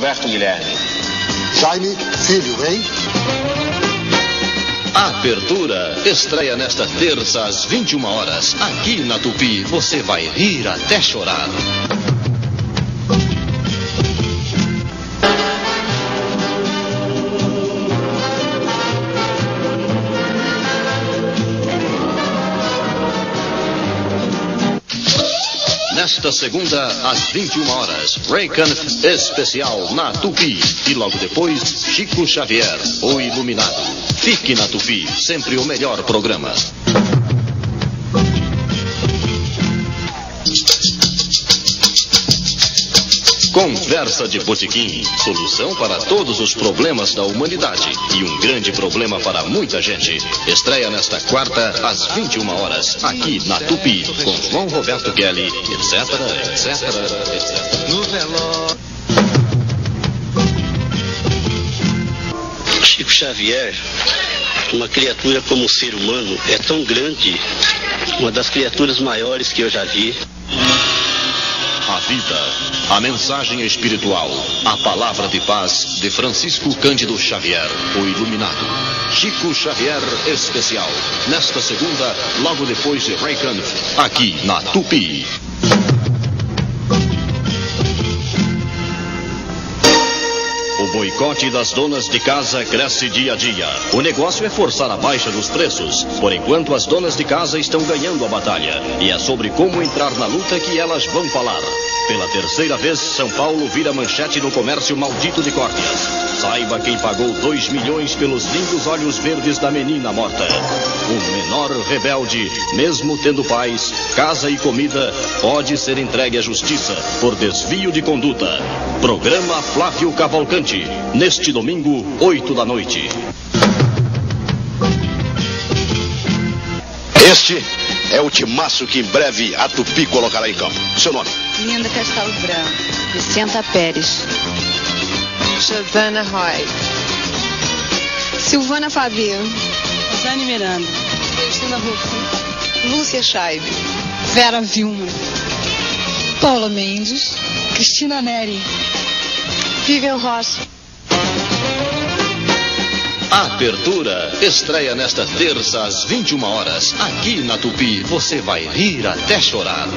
Roberto Guilherme. Jaime Filho, hein? Abertura estreia nesta terça às 21 horas. Aqui na Tupi você vai rir até chorar. Nesta segunda, às 21 horas, Reagan especial na Tupi. E logo depois, Chico Xavier, o Iluminado. Fique na Tupi, sempre o melhor programa. Conversa de Botequim, solução para todos os problemas da humanidade e um grande problema para muita gente. Estreia nesta quarta, às 21 horas, aqui na Tupi, com João Roberto Kelly, etc, etc, etc. No. Chico Xavier, uma criatura como o ser humano, é tão grande, uma das criaturas maiores que eu já vi. A vida, a mensagem espiritual, a palavra de paz de Francisco Cândido Xavier, o Iluminado. Chico Xavier Especial, nesta segunda, logo depois de Reagan, aqui na Tupi. Boicote das donas de casa cresce dia a dia. O negócio é forçar a baixa dos preços. Por enquanto, as donas de casa estão ganhando a batalha. E é sobre como entrar na luta que elas vão falar. Pela terceira vez, São Paulo vira manchete no comércio maldito de córneas. Saiba quem pagou 2 milhões pelos lindos olhos verdes da menina morta. O menor rebelde, mesmo tendo paz, casa e comida, pode ser entregue à justiça por desvio de conduta. Programa Flávio Cavalcante, neste domingo, 8 da noite. Este é o timaço que em breve a Tupi colocará em campo. Seu nome? Linda Castelo Branco. Vicenta Pérez. Giovana Roy. Silvana Fabio. Jane Miranda. Cristina Rufo. Lúcia Scheibe. Vera Vilma. Paula Mendes. Cristina Neri. Vivian Rossi. Abertura estreia nesta terça às 21 horas. Aqui na Tupi você vai rir até chorar.